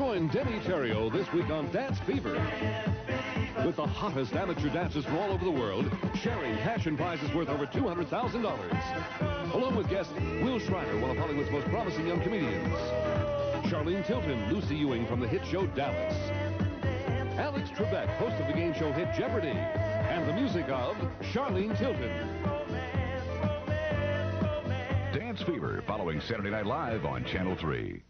Join Deney Terrio this week on Dance Fever. With the hottest amateur dancers from all over the world, sharing cash and prizes worth over $200,000. Along with guest Wil Shriner, one of Hollywood's most promising young comedians. Charlene Tilton, Lucy Ewing from the hit show Dallas. Alex Trebek, host of the game show hit Jeopardy. And the music of Charlene Tilton. Dance Fever, following Saturday Night Live on Channel 3.